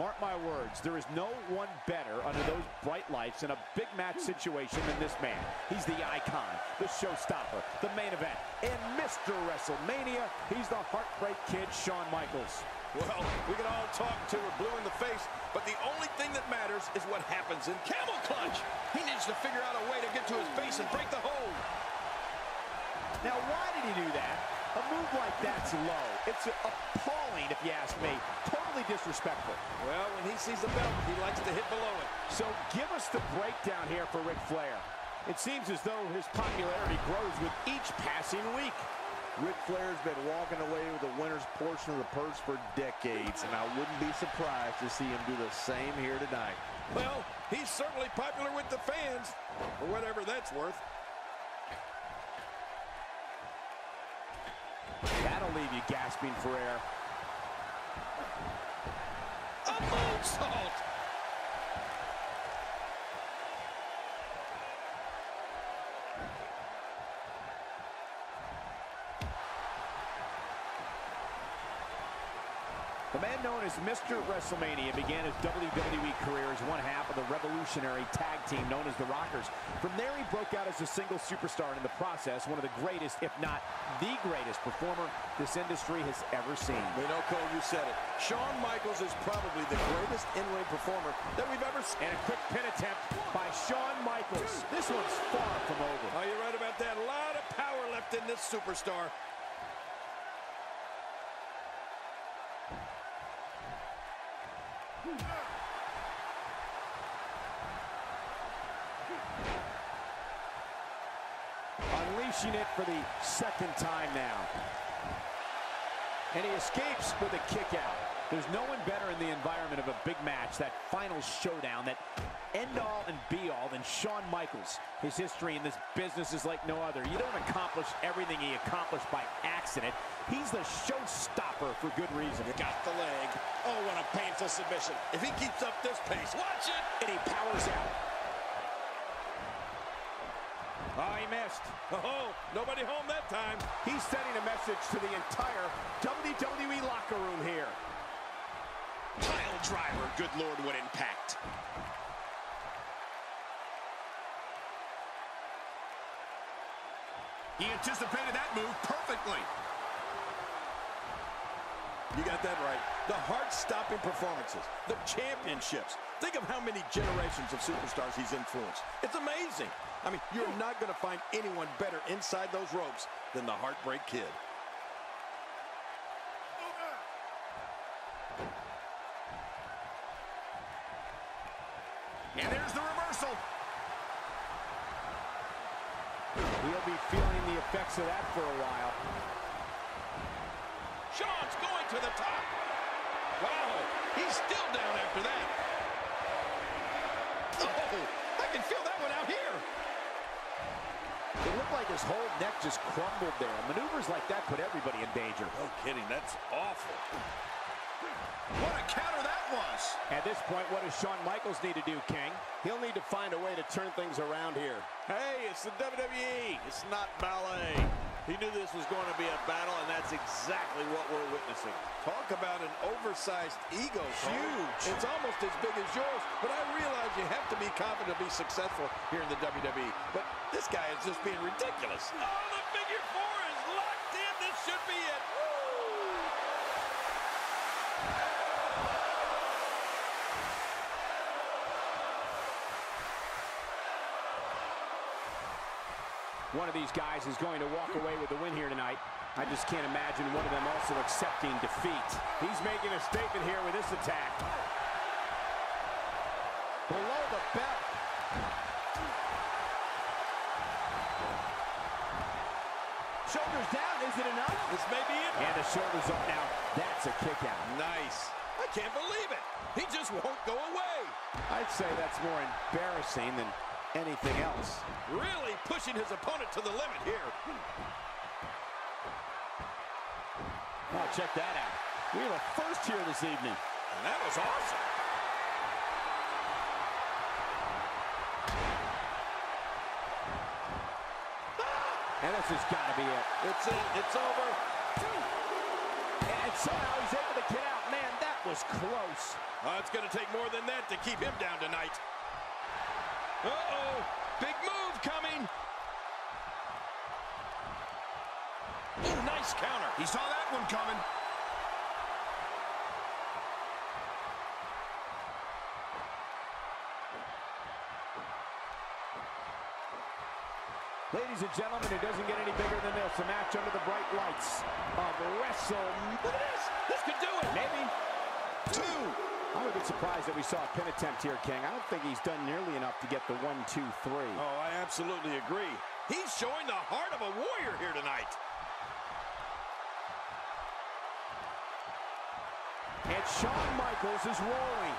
Mark my words, there is no one better under those bright lights in a big match situation than this man. He's the icon, the showstopper, the main event, and Mr. WrestleMania, he's the Heartbreak Kid, Shawn Michaels. Well, we can all talk until we're blue in the face, but the only thing that matters is what happens in camel clutch. He needs to figure out a way to get to his base and break the hold. Now, why did he do that? A move like that's low. It's appalling, if you ask me. Totally disrespectful. Well, when he sees the belt, he likes to hit below it. So give us the breakdown here for Ric Flair. It seems as though his popularity grows with each passing week. Ric Flair's been walking away with the winner's portion of the purse for decades, and I wouldn't be surprised to see him do the same here tonight. Well, he's certainly popular with the fans, or whatever that's worth. That'll leave you gasping for air. A moonsault! The man known as Mr. WrestleMania began his WWE career as one half of the revolutionary tag team known as the Rockers. From there, he broke out as a single superstar and in the process, one of the greatest, if not the greatest performer this industry has ever seen. We know, Cole, you said it. Shawn Michaels is probably the greatest in-ring performer that we've ever seen. And a quick pin attempt by Shawn Michaels. This one's far from over. Oh, you're right about that. A lot of power left in this superstar. Unleashing it for the second time now. And he escapes with a kick out. There's no one better in the environment of a big match, that final showdown, that end-all and be-all than Shawn Michaels. His history in this business is like no other. You don't accomplish everything he accomplished by accident. He's the showstopper for good reason. He got the leg. Oh, what a painful submission. If he keeps up this pace, watch it! And he powers out. Oh, he missed. Oh, nobody home that time. He's sending a message to the entire WWE locker room here. Pile driver, good lord, what impact. He anticipated that move perfectly. You got that right. The heart-stopping performances, the championships. Think of how many generations of superstars he's influenced. It's amazing. I mean, you're not going to find anyone better inside those ropes than the Heartbreak Kid. And there's the reversal. He'll be feeling the effects of that for a while. Shawn's going to the top. Wow, he's still down after that. Oh, I can feel that one out here. It looked like his whole neck just crumbled there. Maneuvers like that put everybody in danger. No kidding, that's awful. What a counter that was. At this point, what does Shawn Michaels need to do, King? He'll need to find a way to turn things around here. Hey, it's the WWE. It's not ballet. He knew this was going to be a battle, and that's exactly what we're witnessing. Talk about an oversized ego. Cole. Huge. It's almost as big as yours, but I realize you have to be confident to be successful here in the WWE. But this guy is just being ridiculous. Oh, the figure four is locked in. This should be it. One of these guys is going to walk away with the win here tonight. I just can't imagine one of them also accepting defeat. He's making a statement here with this attack. Below the belt. Shoulders down, is it enough? This may be it. And the shoulders up now. That's a kick out. Nice. I can't believe it. He just won't go away. I'd say that's more embarrassing than anything else. Really pushing his opponent to the limit here. Oh, check that out. We have a first here this evening. And that was awesome. And this has got to be it. It's it. It's over. And somehow he's able to get out. Man, that was close. Uh, it's going to take more than that to keep him down tonight. Uh-oh, big move coming. Ooh, nice counter. He saw that one coming. Ladies and gentlemen, it doesn't get any bigger than this. A match under the bright lights of Wrestle. Look at this. This could do it. Maybe. Two. I'm a bit surprised that we saw a pin attempt here, King. I don't think he's done nearly enough to get the one, two, three. Oh, I absolutely agree. He's showing the heart of a warrior here tonight. And Shawn Michaels is rolling.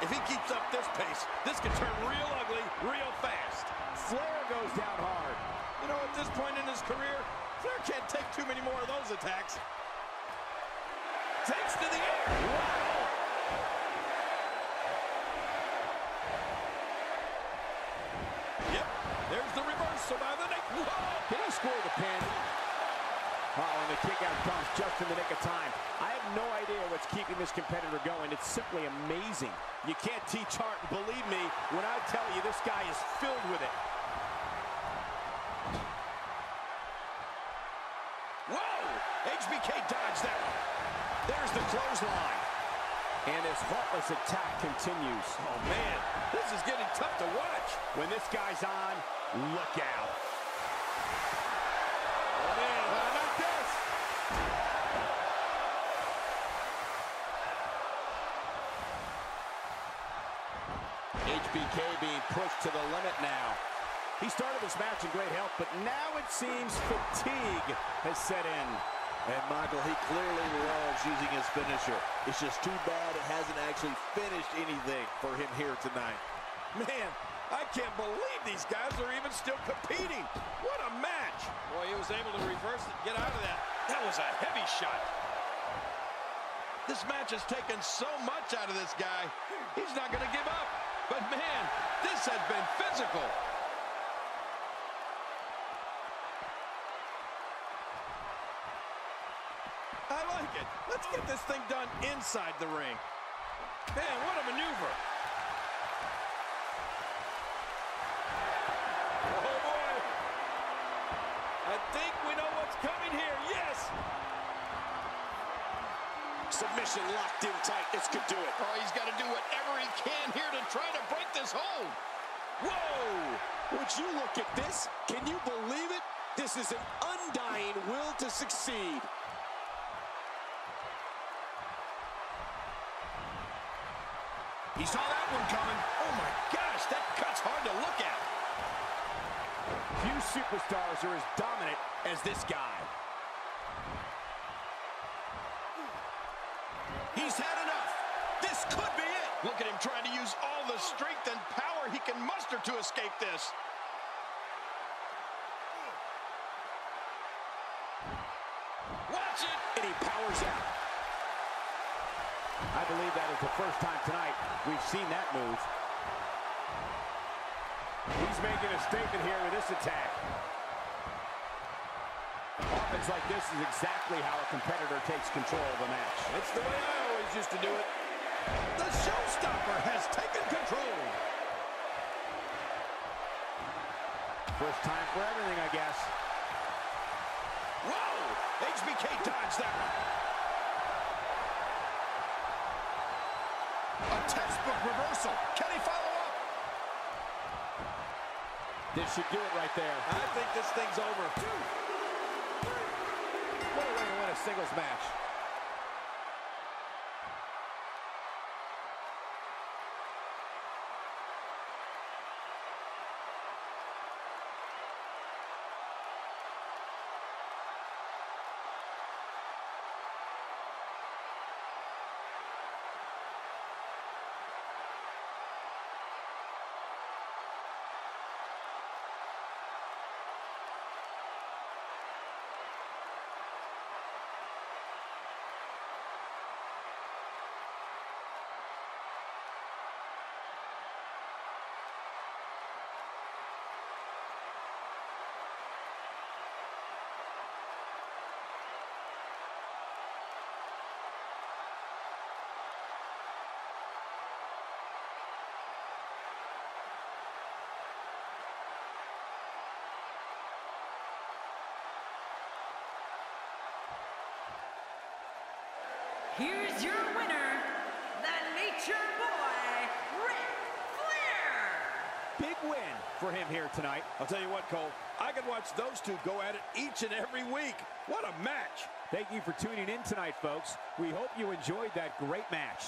If he keeps up this pace, this could turn real ugly real fast. Flair goes down hard. You know, at this point in his career, Flair can't take too many more of those attacks. Takes to the air. Wow. Yep, there's the reversal by the neck. Whoa. Can he score the pin? Oh, and the kick out comes just in the nick of time. I have no idea what's keeping this competitor going. It's simply amazing. You can't teach heart, and believe me when I tell you this guy is filled with it. Whoa! HBK dodged that one. There's the clothesline. And his heartless attack continues. Oh, man, this is getting tough to watch. When this guy's on, look out. Oh, man. How about this? HBK being pushed to the limit now. He started this match in great health, but now it seems fatigue has set in. And Michael, he clearly loves using his finisher. It's just too bad it hasn't actually finished anything for him here tonight. Man, I can't believe these guys are even still competing. What a match. Boy, he was able to reverse it and get out of that. That was a heavy shot. This match has taken so much out of this guy. He's not going to give up. But man, this has been physical. I like it. Let's get this thing done inside the ring. Man, what a maneuver. Oh, boy. I think we know what's coming here. Yes. Submission locked in tight. This could do it. Oh, he's got to do whatever he can here to try to break this hold. Whoa! Would you look at this? Can you believe it? This is an undying will to succeed. He saw that one coming. Oh, my gosh, that cut's hard to look at. Few superstars are as dominant as this guy. He's had enough. This could be it. Look at him trying to use all the strength and power he can muster to escape this. Watch it. And he powers out. I believe that is the first time tonight we've seen that move. He's making a statement here with this attack. Offense like this is exactly how a competitor takes control of a match. It's the way I always used to do it. The showstopper has taken control. First time for everything, I guess. Whoa! HBK dodged that one. A textbook reversal. Can he follow up? This should do it right there. I think this thing's over. What a way to win a singles match. Here's your winner, the Nature Boy, Ric Flair. Big win for him here tonight. I'll tell you what, Cole, I could watch those two go at it each and every week. What a match. Thank you for tuning in tonight, folks. We hope you enjoyed that great match.